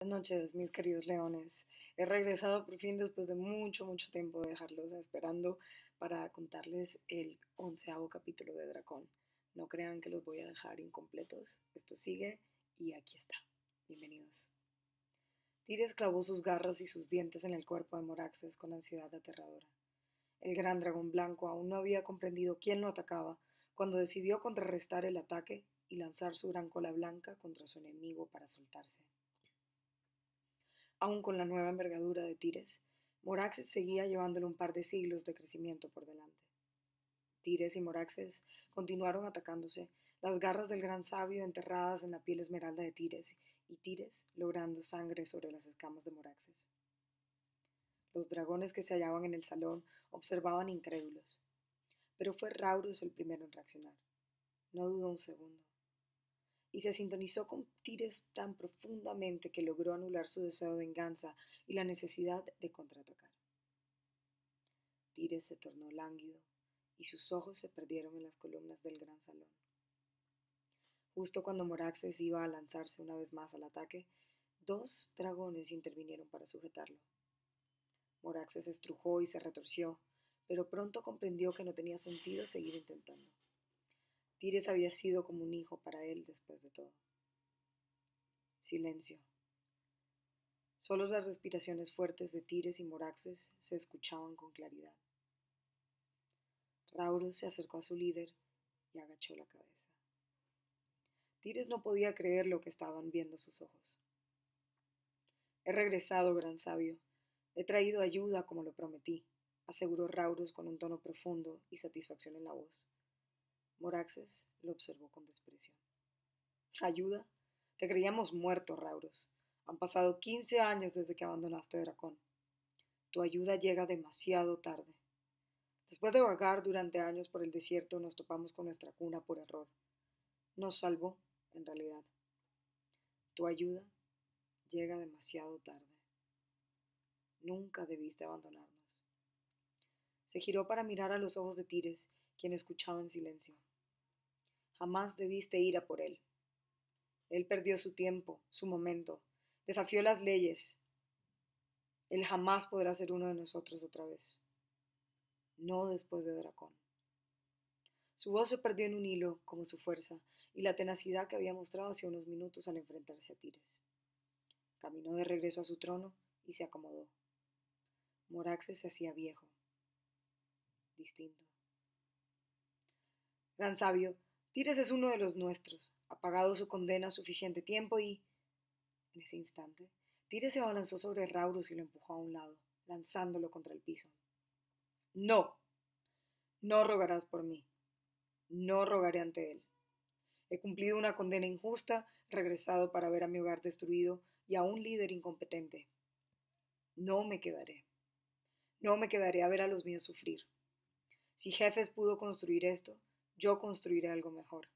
Buenas noches, mis queridos leones. He regresado por fin después de mucho, mucho tiempo de dejarlos esperando para contarles el onceavo capítulo de Dracón. No crean que los voy a dejar incompletos. Esto sigue y aquí está. Bienvenidos. Tires clavó sus garras y sus dientes en el cuerpo de Moraxes con ansiedad aterradora. El gran dragón blanco aún no había comprendido quién lo atacaba cuando decidió contrarrestar el ataque y lanzar su gran cola blanca contra su enemigo para soltarse. Aún con la nueva envergadura de Tires, Moraxes seguía llevándole un par de siglos de crecimiento por delante. Tires y Moraxes continuaron atacándose, las garras del gran sabio enterradas en la piel esmeralda de Tires y Tires logrando sangre sobre las escamas de Moraxes. Los dragones que se hallaban en el salón observaban incrédulos, pero fue Raurus el primero en reaccionar. No dudó un segundo y se sintonizó con Tires tan profundamente que logró anular su deseo de venganza y la necesidad de contraatacar. Tires se tornó lánguido y sus ojos se perdieron en las columnas del gran salón. Justo cuando Moraxes iba a lanzarse una vez más al ataque, dos dragones intervinieron para sujetarlo. Moraxes estrujó y se retorció, pero pronto comprendió que no tenía sentido seguir intentando. Tires había sido como un hijo para él después de todo. Silencio. Solo las respiraciones fuertes de Tires y Moraxes se escuchaban con claridad. Rauro se acercó a su líder y agachó la cabeza. Tires no podía creer lo que estaban viendo sus ojos. He regresado, gran sabio. He traído ayuda como lo prometí, aseguró Raurus con un tono profundo y satisfacción en la voz. Moraxes lo observó con desprecio. ¿Ayuda? Te creíamos muerto, Rauros. Han pasado quince años desde que abandonaste Dracón. Tu ayuda llega demasiado tarde. Después de vagar durante años por el desierto, nos topamos con nuestra cuna por error. Nos salvó, en realidad. Tu ayuda llega demasiado tarde. Nunca debiste abandonarnos. Se giró para mirar a los ojos de Tires, quien escuchaba en silencio. Jamás debiste ir a por él. Él perdió su tiempo, su momento, desafió las leyes. Él jamás podrá ser uno de nosotros otra vez. No después de Dracón. Su voz se perdió en un hilo, como su fuerza, y la tenacidad que había mostrado hace unos minutos al enfrentarse a Tires. Caminó de regreso a su trono y se acomodó. Moraxes se hacía viejo, distinto. Gran sabio, Tires es uno de los nuestros. Ha pagado su condena suficiente tiempo y... En ese instante, Tires se abalanzó sobre Raurus y lo empujó a un lado, lanzándolo contra el piso. No. No rogarás por mí. No rogaré ante él. He cumplido una condena injusta, regresado para ver a mi hogar destruido y a un líder incompetente. No me quedaré. No me quedaré a ver a los míos sufrir. Si Jefes pudo construir esto, yo construiré algo mejor.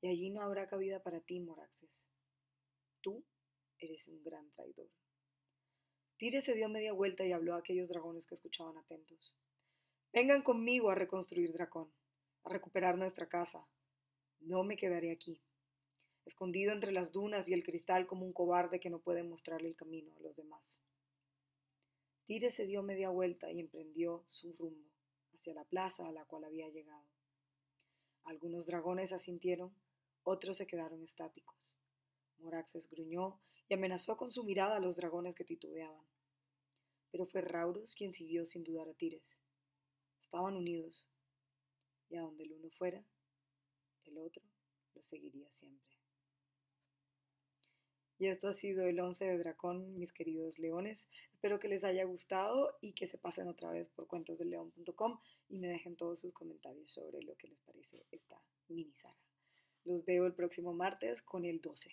Y allí no habrá cabida para ti, Moraxes. Tú eres un gran traidor. Tire se dio media vuelta y habló a aquellos dragones que escuchaban atentos. Vengan conmigo a reconstruir Dracón, a recuperar nuestra casa. No me quedaré aquí, escondido entre las dunas y el cristal como un cobarde que no puede mostrarle el camino a los demás. Tire se dio media vuelta y emprendió su rumbo hacia la plaza a la cual había llegado. Algunos dragones asintieron, otros se quedaron estáticos. Moraxes gruñó y amenazó con su mirada a los dragones que titubeaban. Pero fue Raurus quien siguió sin dudar a Tires. Estaban unidos, y a donde el uno fuera, el otro lo seguiría siempre. Y esto ha sido el 11 de Dracón, mis queridos leones. Espero que les haya gustado y que se pasen otra vez por cuentosdeleón.com y me dejen todos sus comentarios sobre lo que les parece mini saga. Los veo el próximo martes con el 12.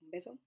Un beso.